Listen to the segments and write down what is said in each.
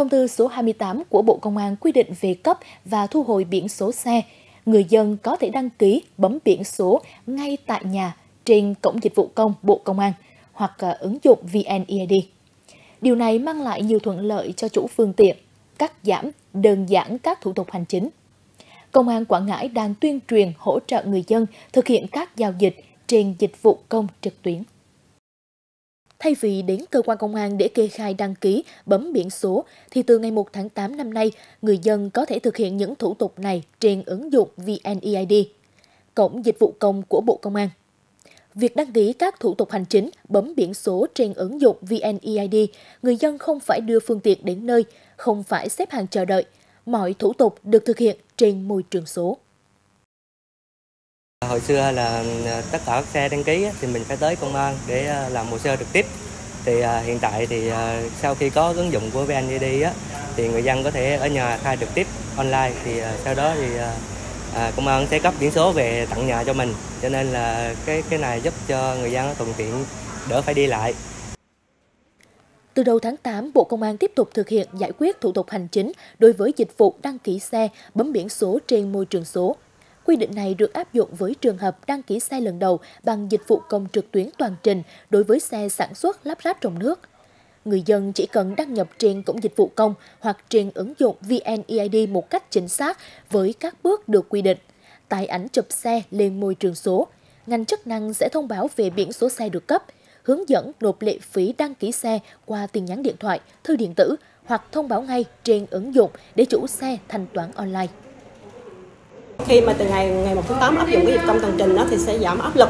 Thông tư số 28 của Bộ Công an quy định về cấp và thu hồi biển số xe. Người dân có thể đăng ký bấm biển số ngay tại nhà trên Cổng Dịch vụ Công Bộ Công an hoặc ờ, ứng dụng VNEID. Điều này mang lại nhiều thuận lợi cho chủ phương tiện, cắt giảm, đơn giản các thủ tục hành chính. Công an Quảng Ngãi đang tuyên truyền hỗ trợ người dân thực hiện các giao dịch trên dịch vụ công trực tuyến. Thay vì đến cơ quan công an để kê khai đăng ký, bấm biển số, thì từ ngày 1 tháng 8 năm nay, người dân có thể thực hiện những thủ tục này trên ứng dụng VNEID, cổng dịch vụ công của Bộ Công an. Việc đăng ký các thủ tục hành chính, bấm biển số trên ứng dụng VNEID, người dân không phải đưa phương tiện đến nơi, không phải xếp hàng chờ đợi. Mọi thủ tục được thực hiện trên môi trường số. Hồi xưa là à, tất cả các xe đăng ký thì mình phải tới công an để à, làm hồ sơ trực tiếp. Thì à, hiện tại thì à, sau khi có ứng dụng của VNED á, thì người dân có thể ở nhà khai trực tiếp online. Thì sau đó thì à, công an sẽ cấp biển số về tận nhà cho mình cho nên là cái cái này giúp cho người dân thuận tiện đỡ phải đi lại từ đầu tháng 8, Bộ Công an tiếp tục thực hiện giải quyết thủ tục hành chính đối với dịch vụ đăng ký xe, bấm biển số trên môi trường số. Quy định này được áp dụng với trường hợp đăng ký xe lần đầu bằng dịch vụ công trực tuyến toàn trình đối với xe sản xuất lắp ráp trong nước. Người dân chỉ cần đăng nhập trên cổng dịch vụ công hoặc trên ứng dụng VNEID một cách chính xác với các bước được quy định. Tải ảnh chụp xe lên môi trường số. Ngành chức năng sẽ thông báo về biển số xe được cấp, hướng dẫn nộp lệ phí đăng ký xe qua tin nhắn điện thoại, thư điện tử hoặc thông báo ngay trên ứng dụng để chủ xe thanh toán online. Khi mà từ ngày ngày 1 tháng 8 áp dụng cái dịch công toàn trình đó thì sẽ giảm áp lực.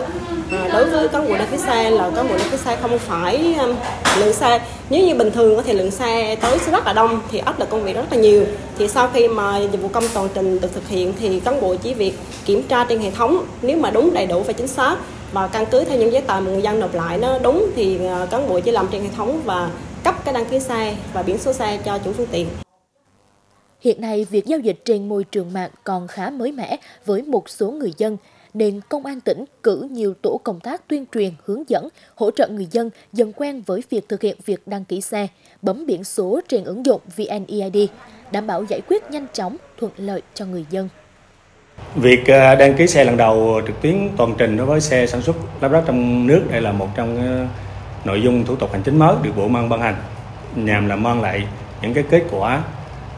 À, đối với cán bộ đăng ký xe là cán bộ đăng ký xe không phải um, lượng xe. Nếu như bình thường thì lượng xe tới sẽ rất là đông thì áp lực công việc rất là nhiều. Thì sau khi mà dịch vụ công toàn trình được thực hiện thì cán bộ chỉ việc kiểm tra trên hệ thống. Nếu mà đúng đầy đủ và chính xác và căn cứ theo những giấy tờ mà người dân nộp lại nó đúng thì à, cán bộ chỉ làm trên hệ thống và cấp cái đăng ký xe và biển số xe cho chủ phương tiện. Hiện nay, việc giao dịch trên môi trường mạng còn khá mới mẻ với một số người dân, nên Công an tỉnh cử nhiều tổ công tác tuyên truyền, hướng dẫn, hỗ trợ người dân dần quen với việc thực hiện việc đăng ký xe, bấm biển số trên ứng dụng VNEID, đảm bảo giải quyết nhanh chóng, thuận lợi cho người dân. Việc à, đăng ký xe lần đầu trực tuyến toàn trình đối với xe sản xuất lắp ráp trong nước đây là một trong à, nội dung thủ tục hành chính mới được Bộ Mang ban hành nhằm là mang lại những cái kết quả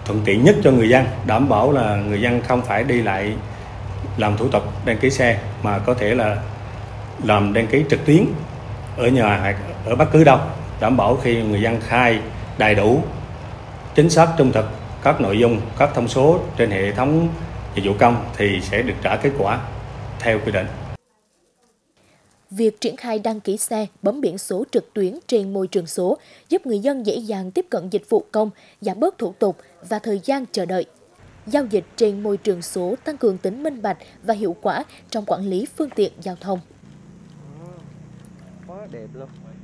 thuận tiện nhất cho người dân, đảm bảo là người dân không phải đi lại làm thủ tục đăng ký xe, mà có thể là làm đăng ký trực tuyến ở nhà hoặc ở bất cứ đâu, đảm bảo khi người dân khai đầy đủ chính xác, trung thực các nội dung, các thông số trên hệ thống dịch vụ công thì sẽ được trả kết quả theo quy định việc triển khai đăng ký xe, bấm biển số trực tuyến trên môi trường số giúp người dân dễ dàng tiếp cận dịch vụ công, giảm bớt thủ tục và thời gian chờ đợi. Giao dịch trên môi trường số tăng cường tính minh bạch và hiệu quả trong quản lý phương tiện giao thông. Quá đẹp luôn.